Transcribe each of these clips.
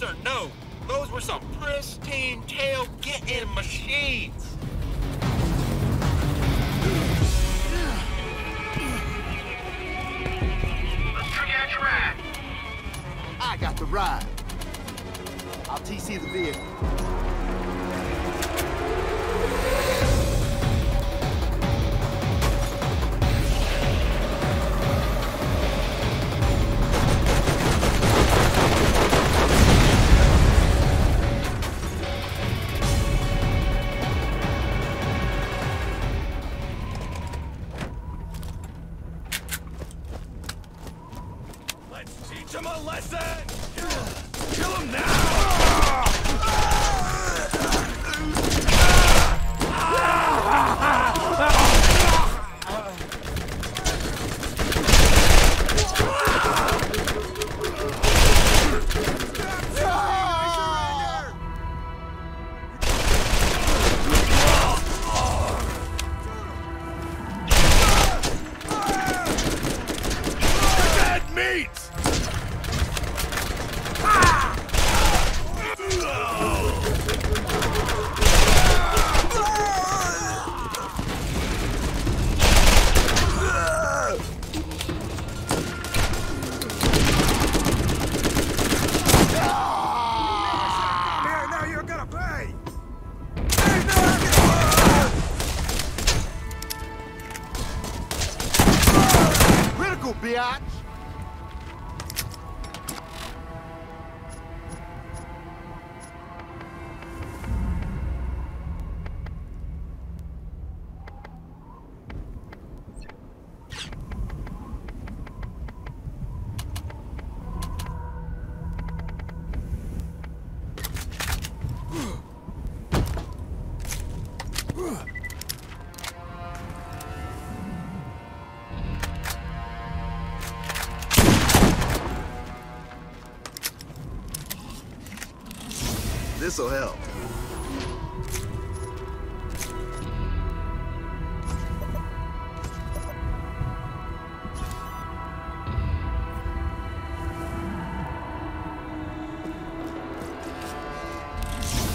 Sir, no. Those were some pristine tail-getting machines. I got the ride. I'll TC the vehicle. This'll help.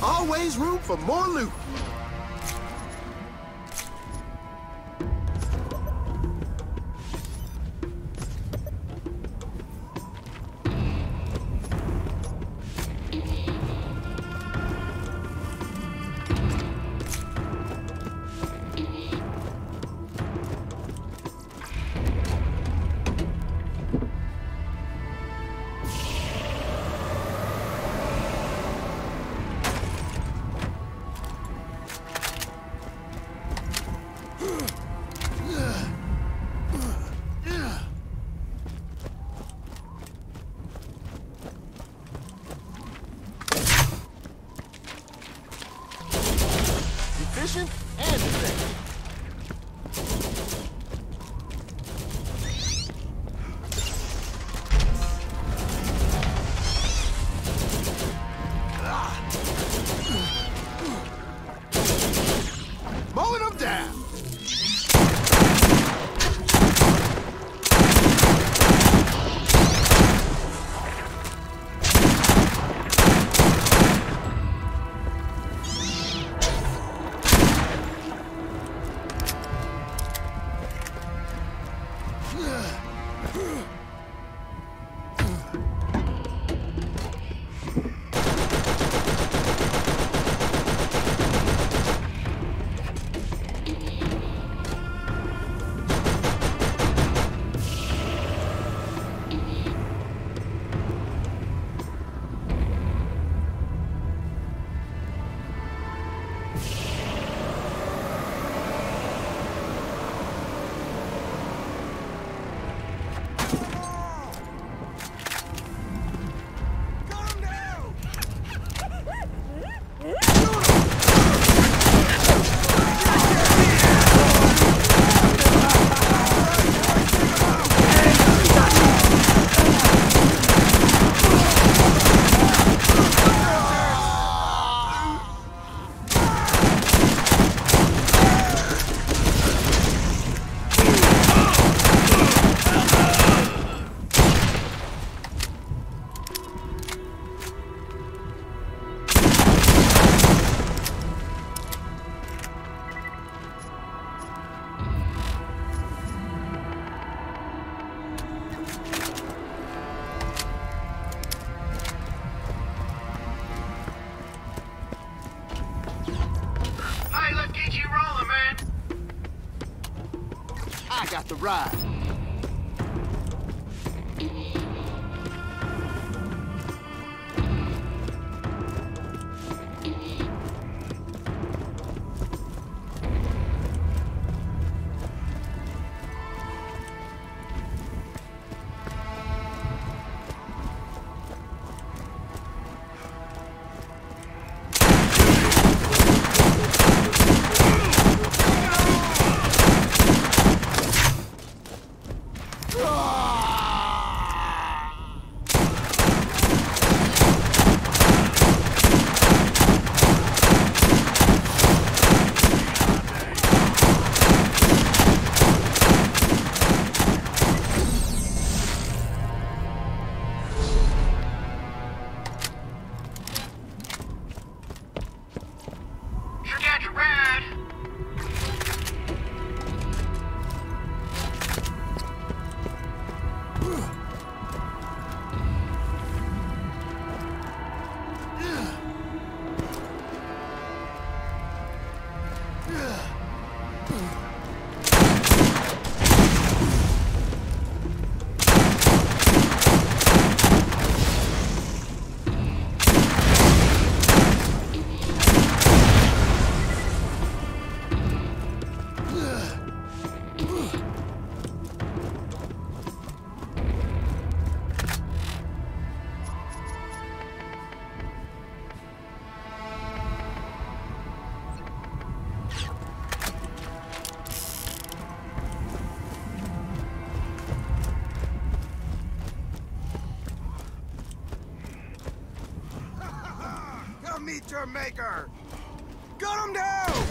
Always room for more loot. Your maker! Gun him down!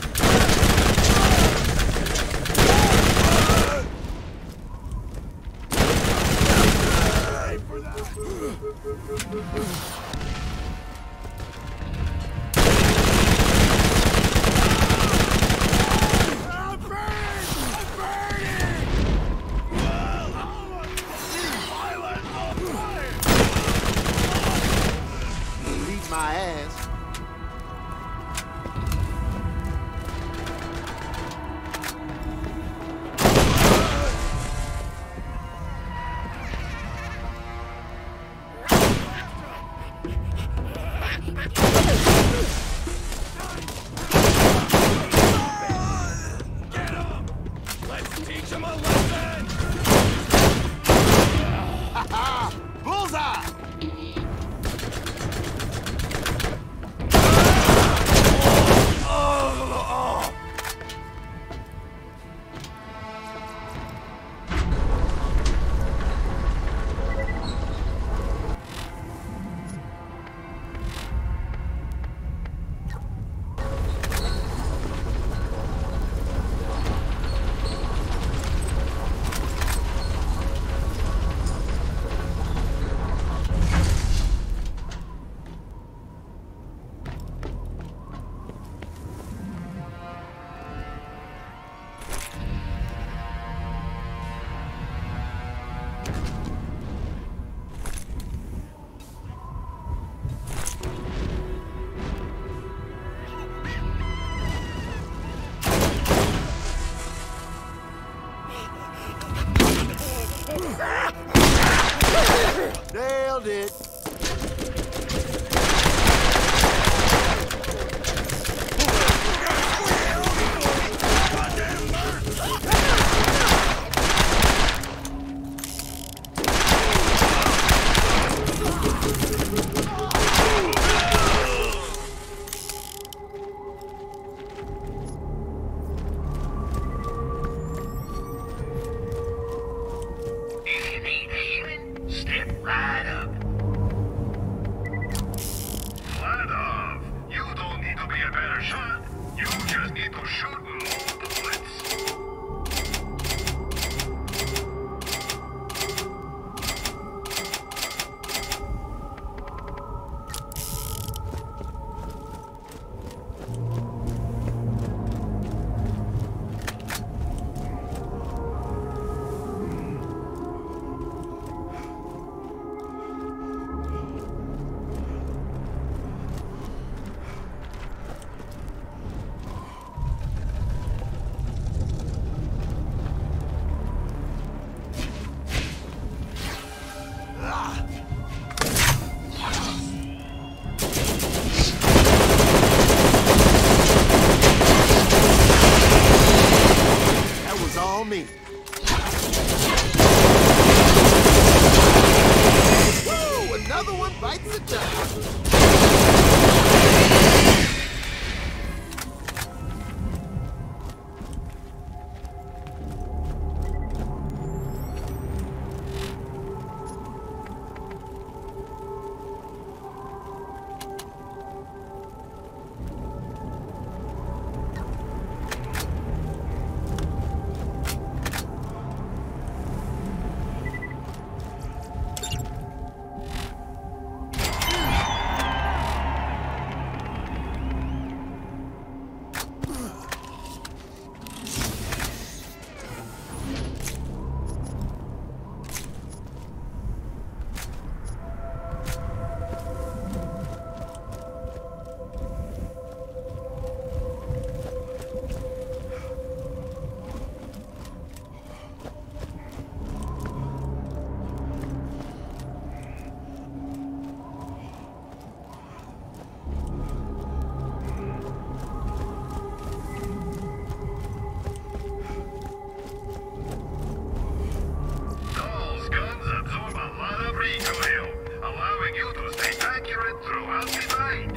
Allowing you to stay accurate throughout the fight.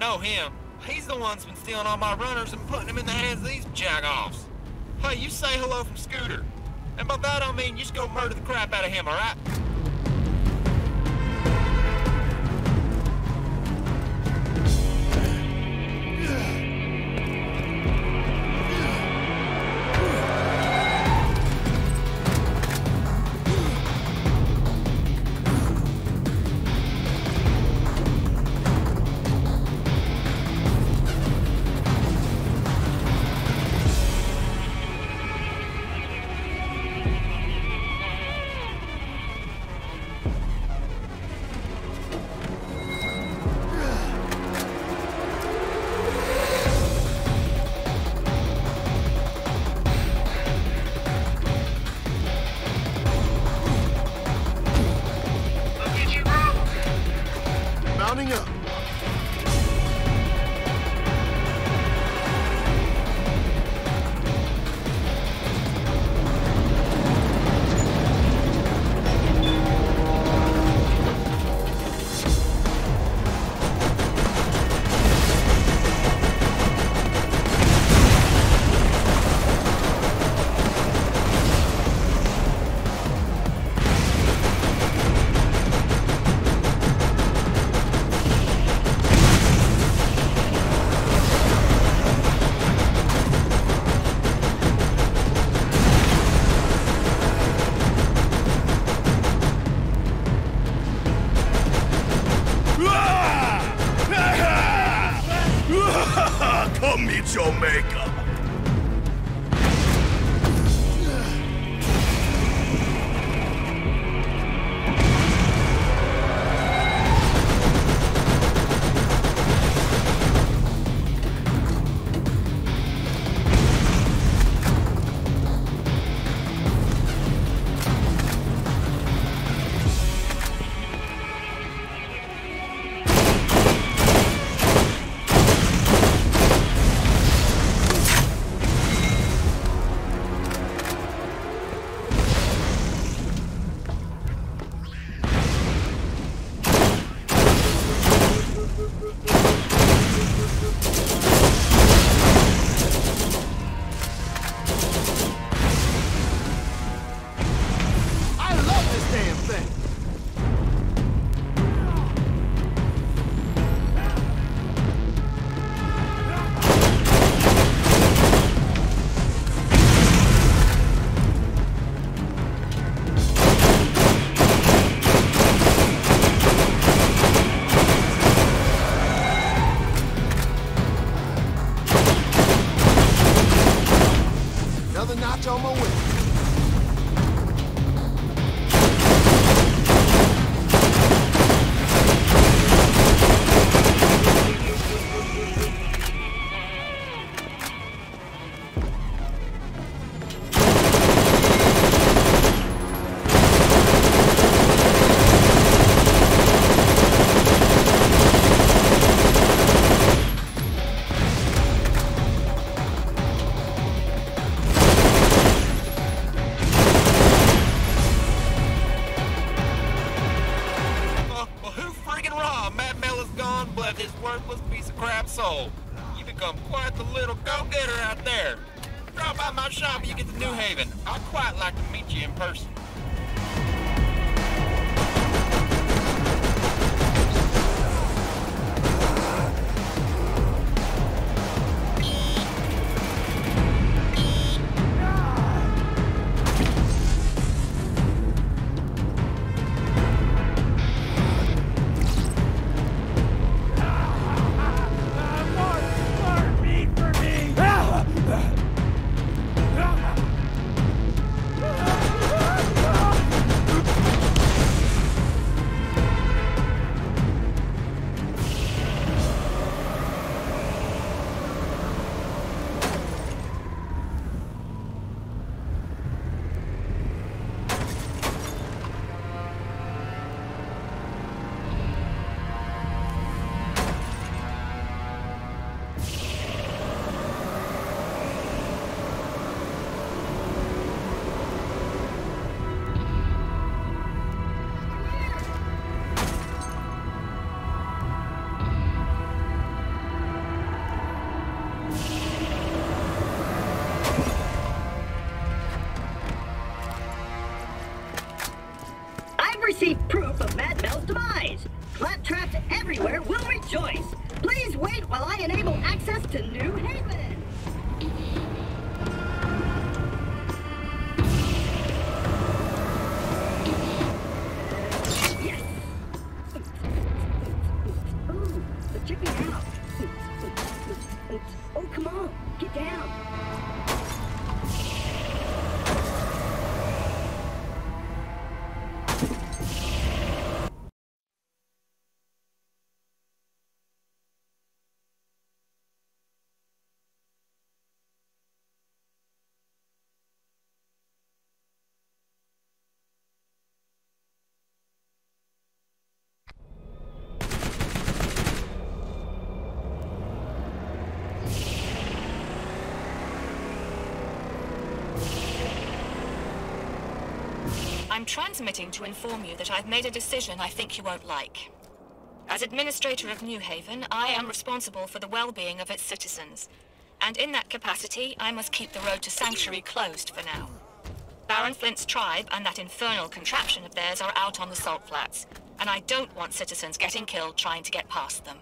Know him. He's the one that's been stealing all my runners and putting them in the hands of these jagoffs. Hey, you say hello from Scooter. And by that I mean you just go murder the crap out of him, alright? Look Another notch on my way. Check me out. Oh, come on, get down. I'm transmitting to inform you that I've made a decision I think you won't like. As Administrator of New Haven, I am responsible for the well-being of its citizens. And in that capacity, I must keep the road to Sanctuary closed for now. Baron Flynt's tribe and that infernal contraption of theirs are out on the salt flats, and I don't want citizens getting killed trying to get past them.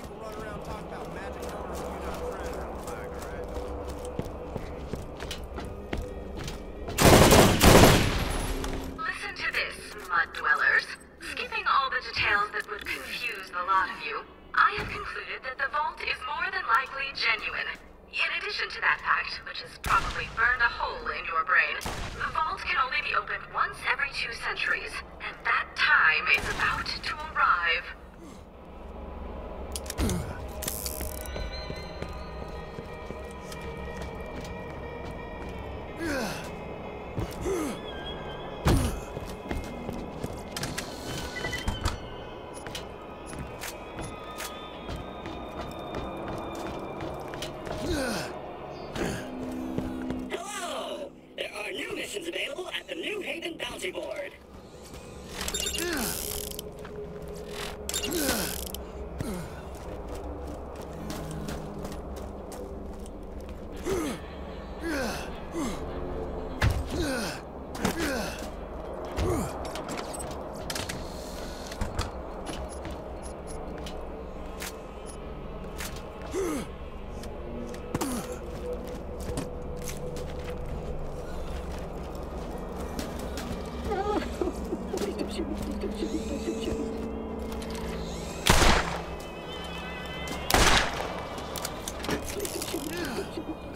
People run around talking about magic numbers and you're not friends. Flag, alright? Listen to this, mud dwellers. Skipping all the details that would confuse the lot of you, I have concluded that the vault is more than likely genuine. In addition to that fact, which has probably burned a hole in your brain, the vault can only be opened once every two centuries, and that time is about to arrive. Hello!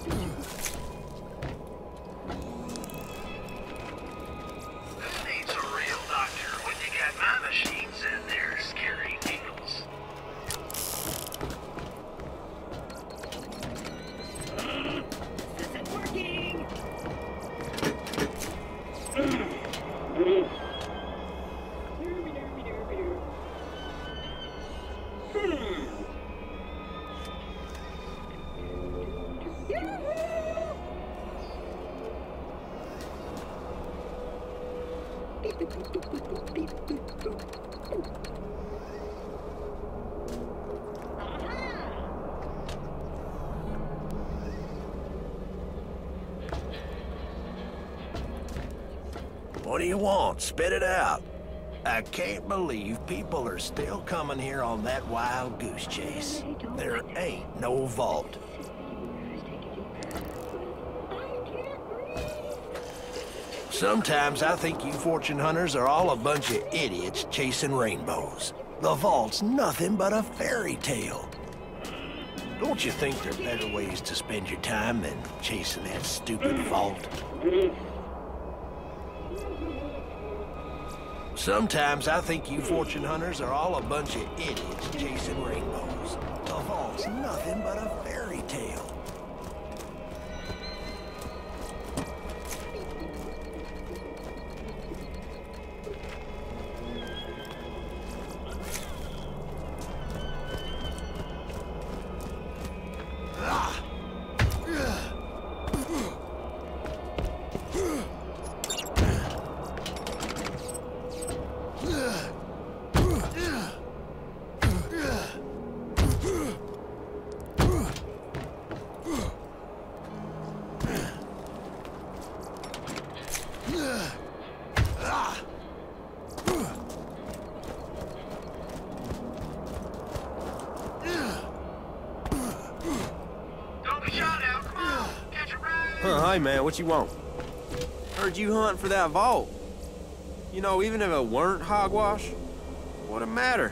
Please do you want? Spit it out. I can't believe people are still coming here on that wild goose chase. There ain't no vault. Sometimes I think you fortune hunters are all a bunch of idiots chasing rainbows. The vault's nothing but a fairy tale. Don't you think there are better ways to spend your time than chasing that stupid vault? Sometimes I think you fortune hunters are all a bunch of idiots chasing rainbows. Hey man, what you want? Heard you hunt for that vault. You know, even if it weren't hogwash, what it matter?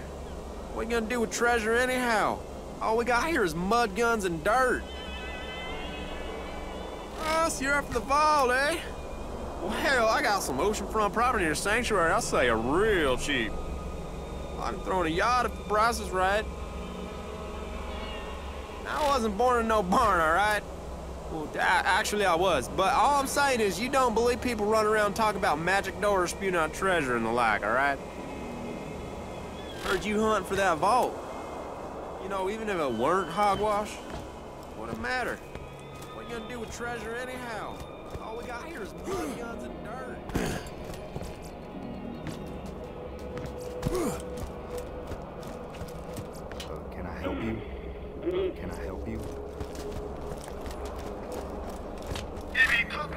What you gonna do with treasure anyhow? All we got here is mud guns and dirt. Oh, so you're after the vault, eh? Well, I got some oceanfront property near Sanctuary. I'll say a real cheap. I'm throwing a yacht if the price is right. I wasn't born in no barn, all right? Well, actually, I was. But all I'm saying is you don't believe people run around talking about magic doors, spewing out treasure and the like, all right? Heard you hunt for that vault. You know, even if it weren't hogwash, what it matter? What you gonna do with treasure anyhow? All we got here is mud guns and dirt. Can I help you? Can I help you?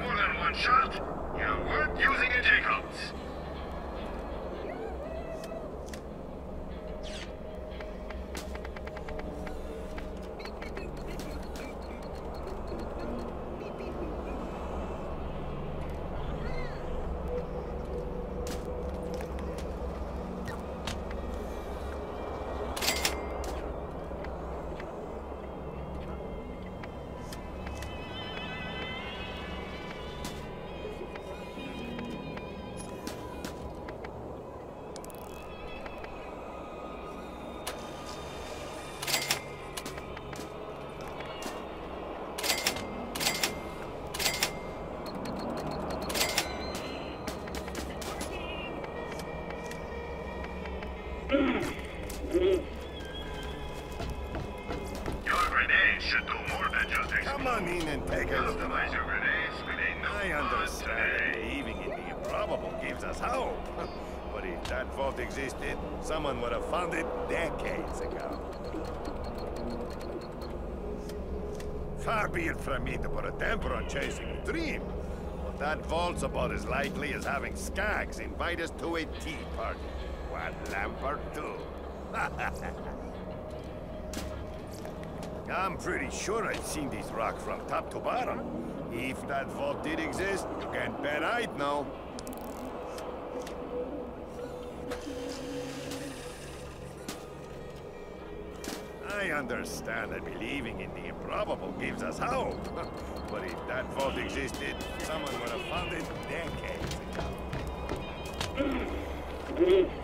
More than one shot, you weren't using a Jacobs. Chasing a dream. But that vault's about as likely as having skags invite us to a tea party. What Lampard do? I'm pretty sure I've seen these rocks from top to bottom. If that vault did exist, you can bet I'd know. I understand that believing in the improbable gives us hope. but if that vault existed, someone would have found it decades ago. Hmm.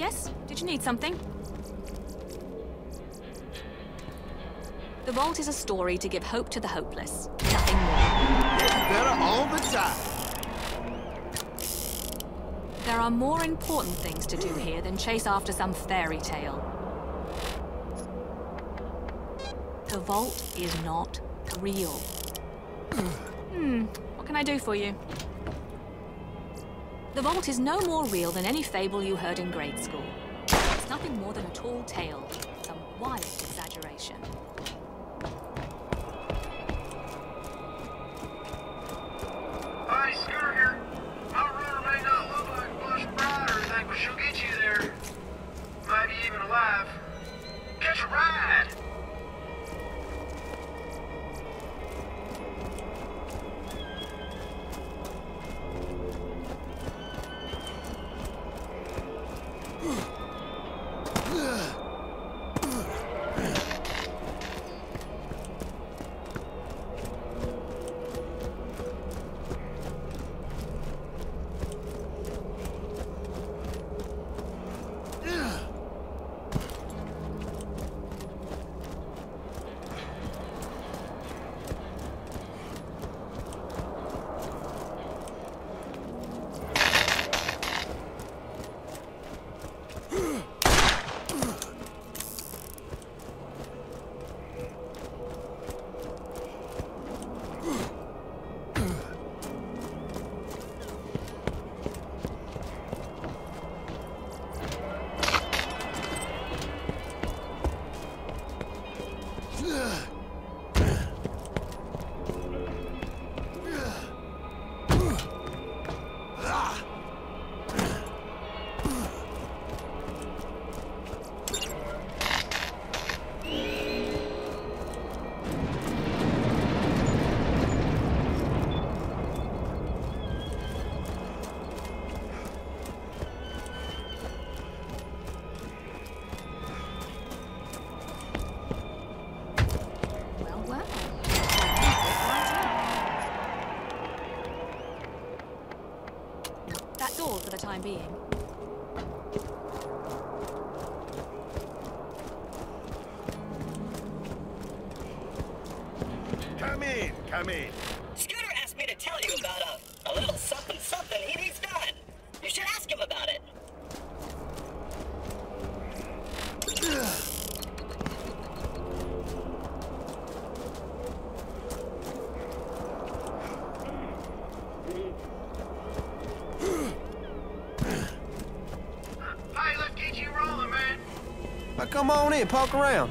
Yes? Did you need something? The vault is a story to give hope to the hopeless. Nothing more. Better all the time. There are more important things to do here than chase after some fairy tale. The vault is not real. hmm, what can I do for you? The vault is no more real than any fable you heard in grade school. It's nothing more than a tall tale, some wild for the time being. Come in, come in. around.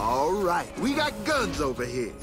All right, we got guns over here.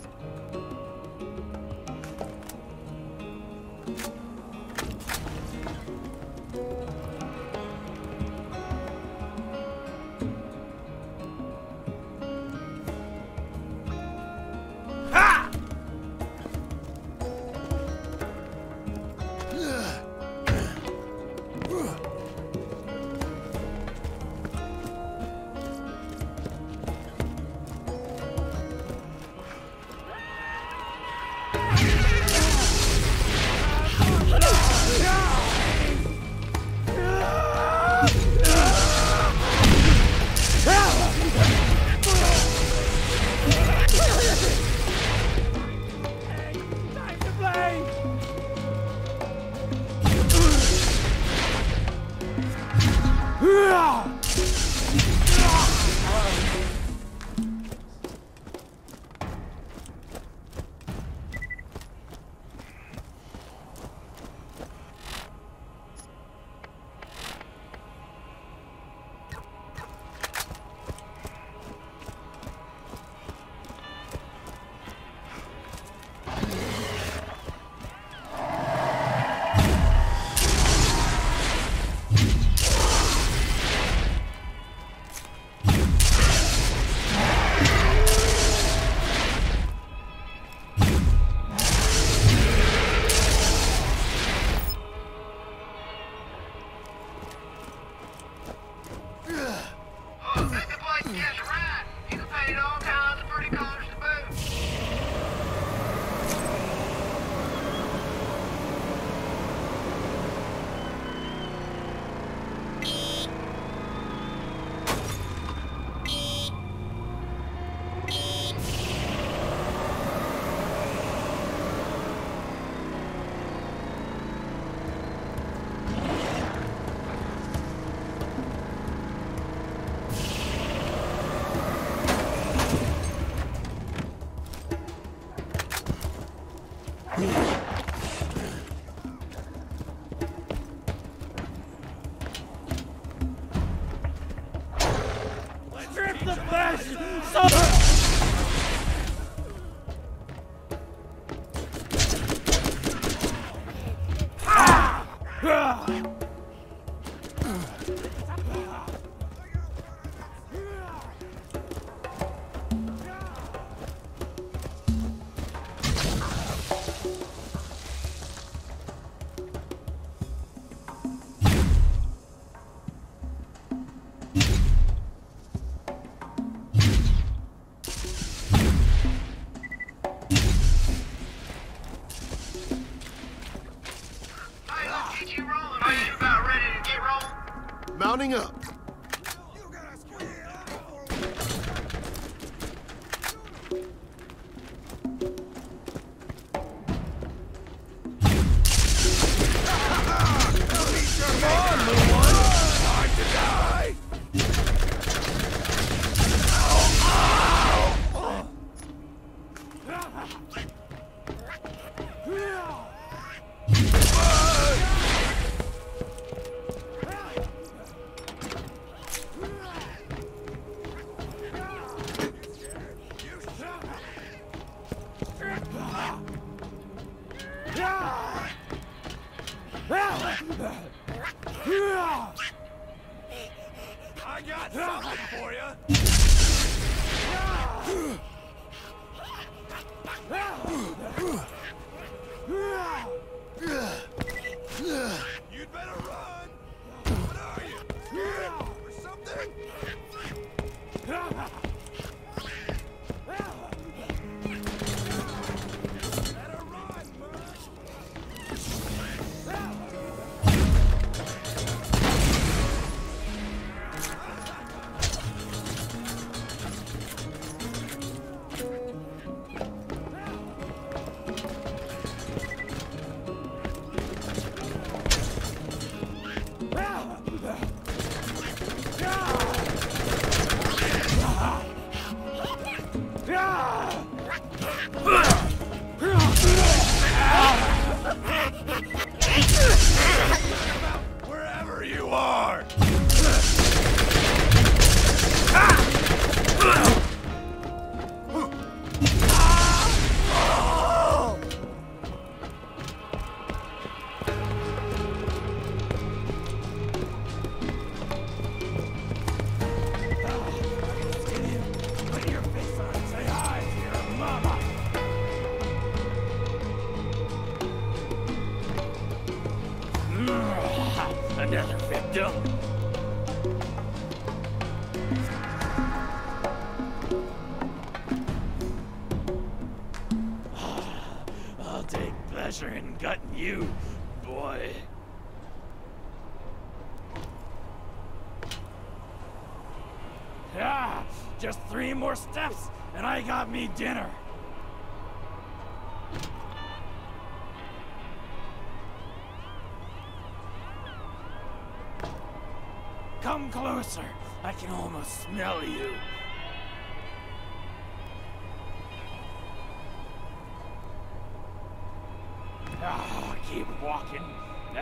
Hey,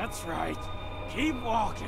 That's right. Keep walking.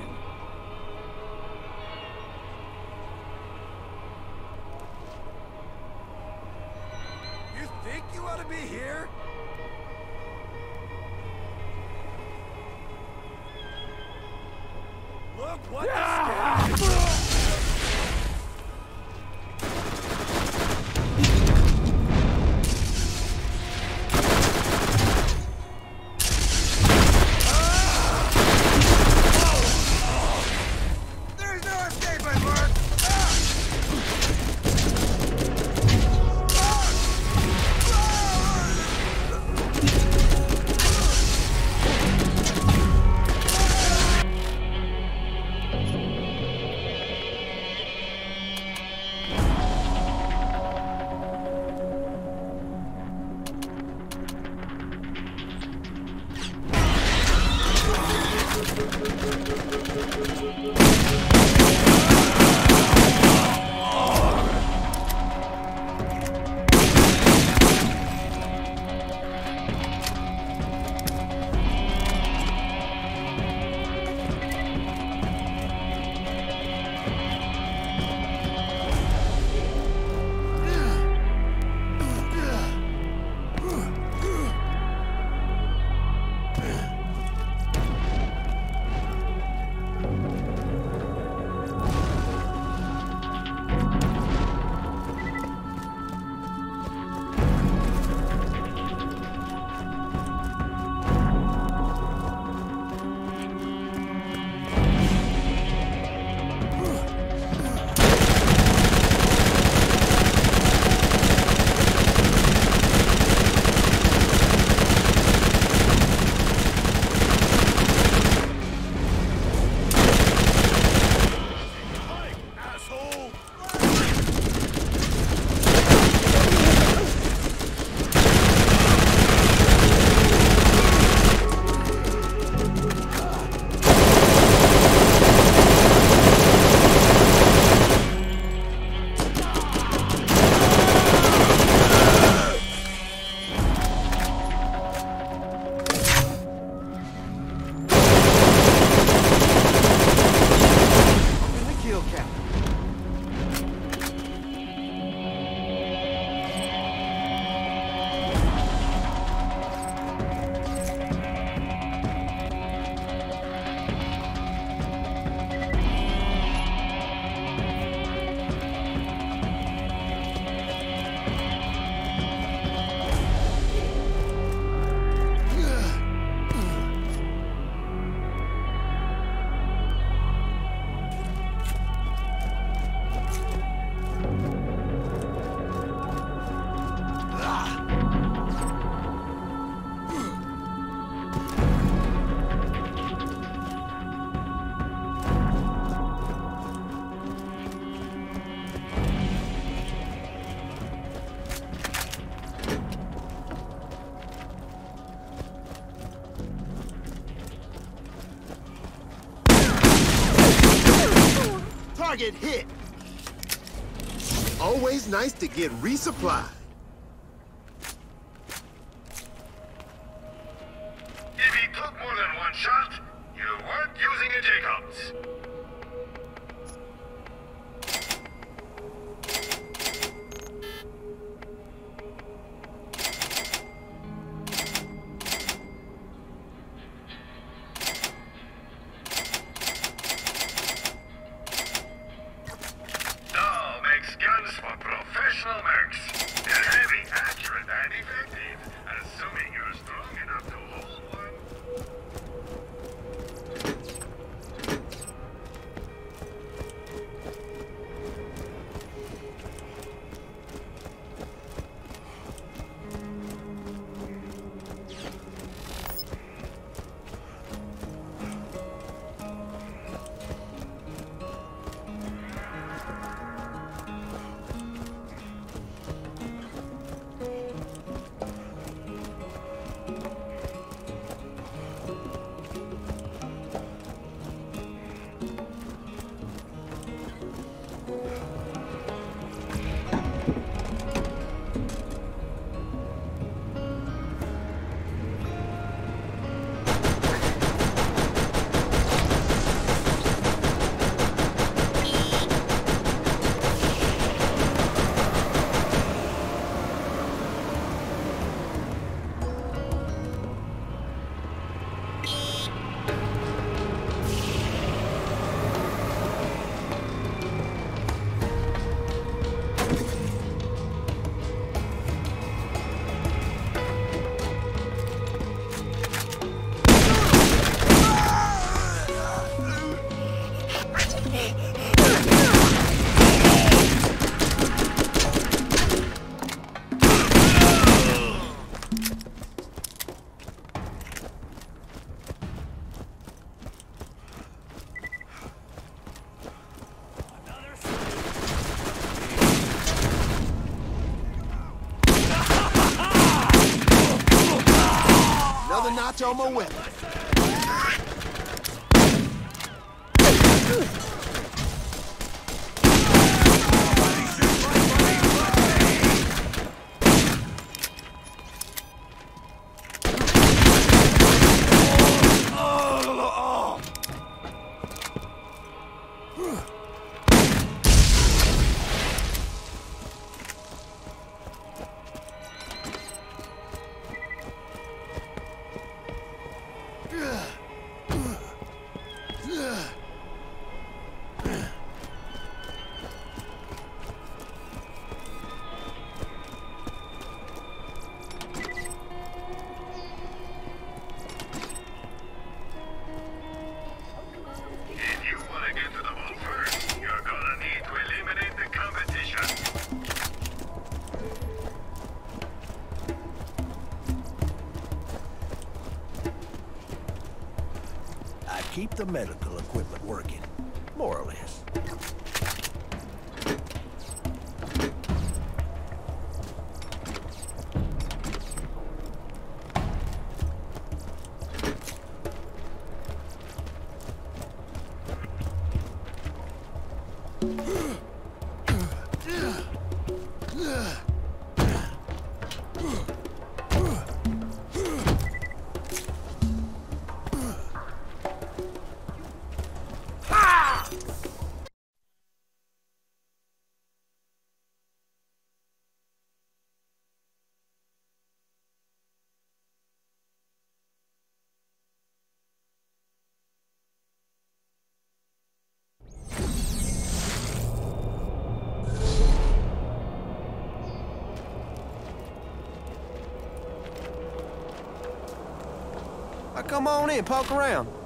Target hit. Always nice to get resupplied. not on my weapon. the melody. Come on in, poke around.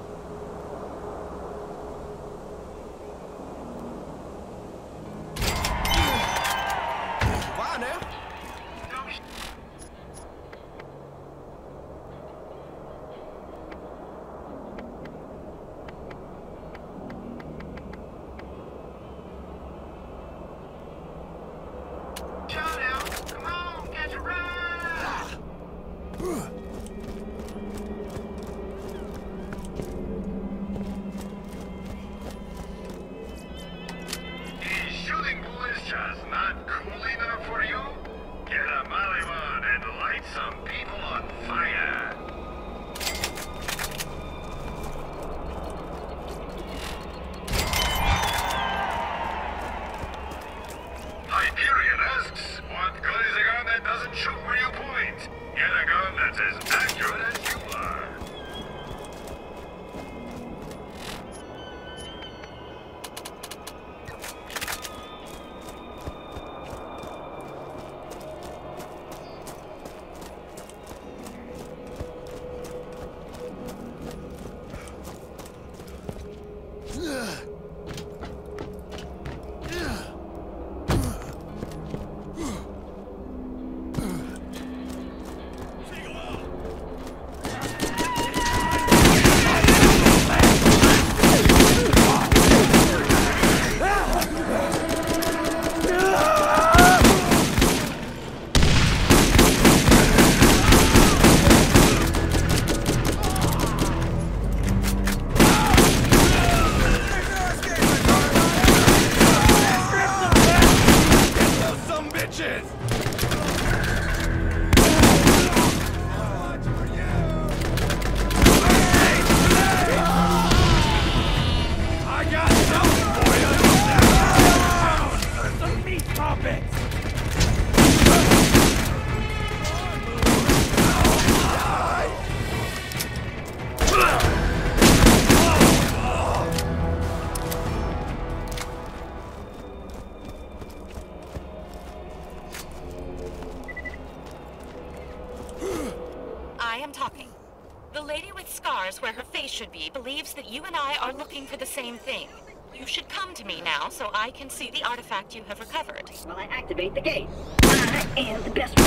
same thing. You should come to me now so I can see the artifact you have recovered. While well, I activate the gate, I am the best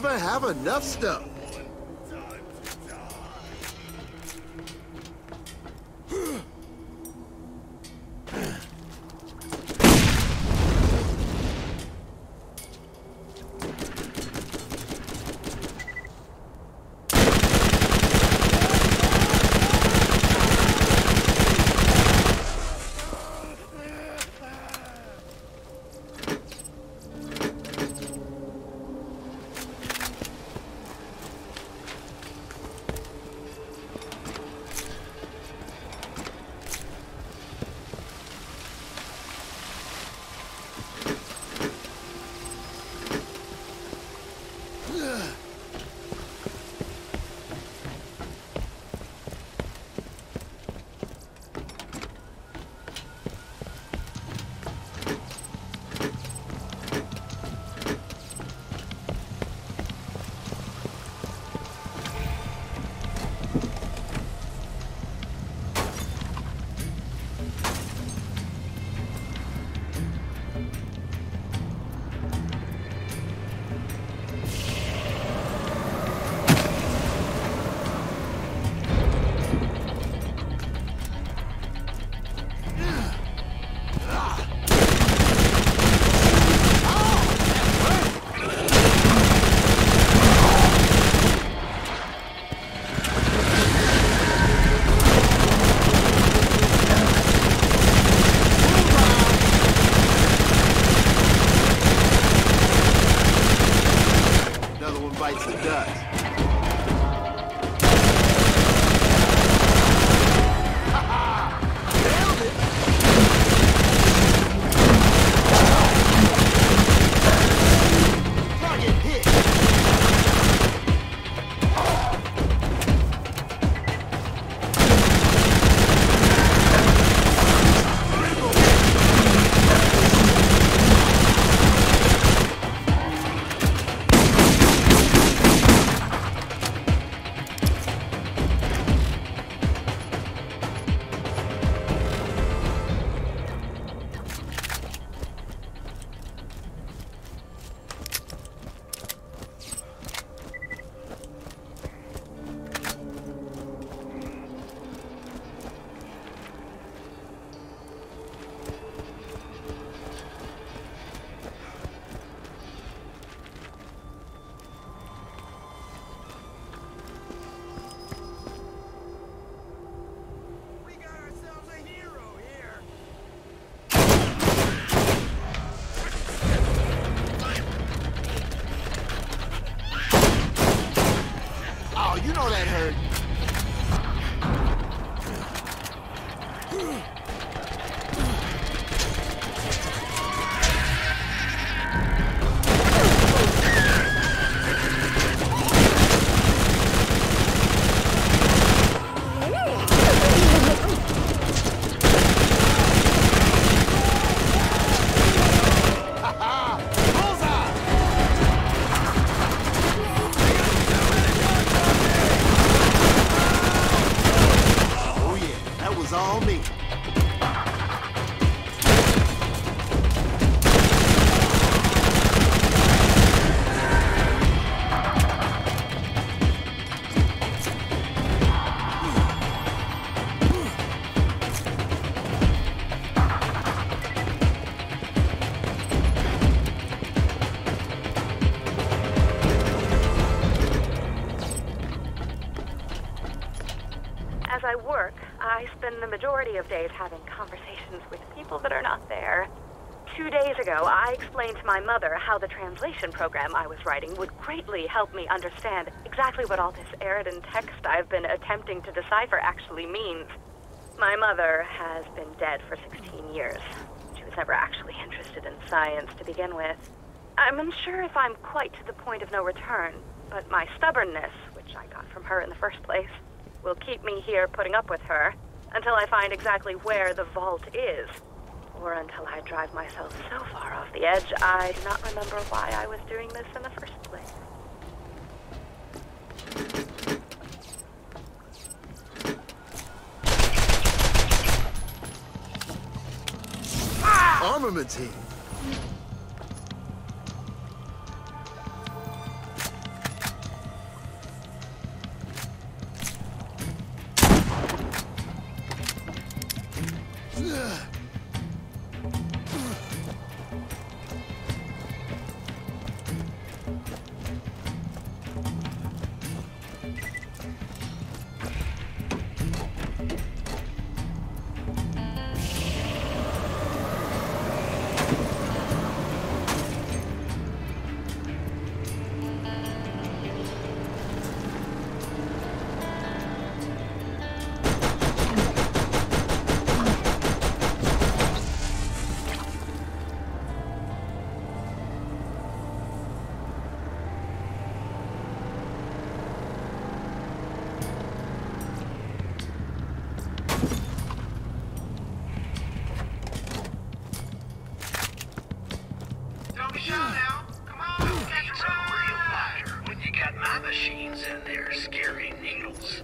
never have enough stuff. Me. Translation program I was writing would greatly help me understand exactly what all this Eridian text I've been attempting to decipher actually means. My mother has been dead for 16 years. She was never actually interested in science to begin with. I'm unsure if I'm quite to the point of no return, but my stubbornness, which I got from her in the first place, will keep me here putting up with her until I find exactly where the vault is. Or until I drive myself so far off the edge, I do not remember why I was doing this in the first place. Armaments here. machines and their scary needles.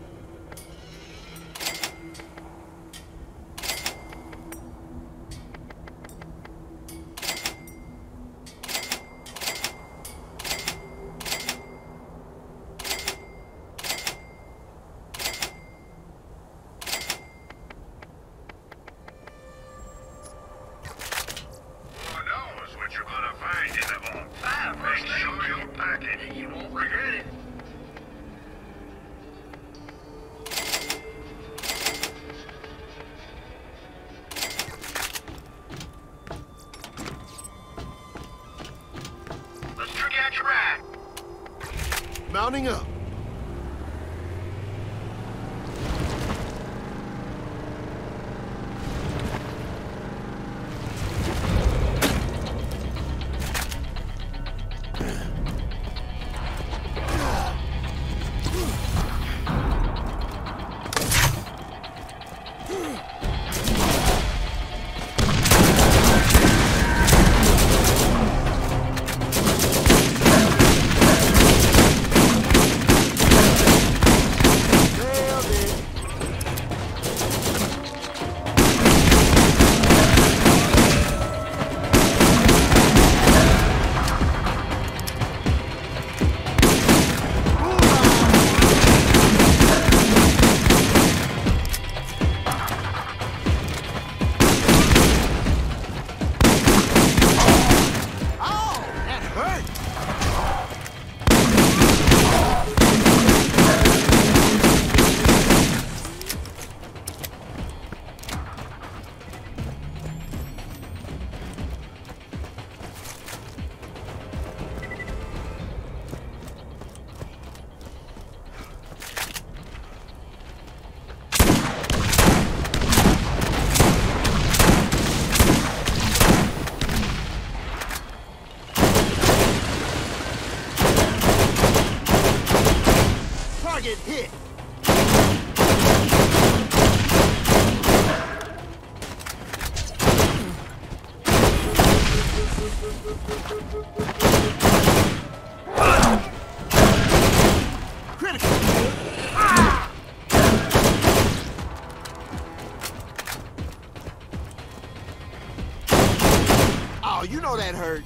Oh, you know that hurt.